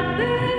I've.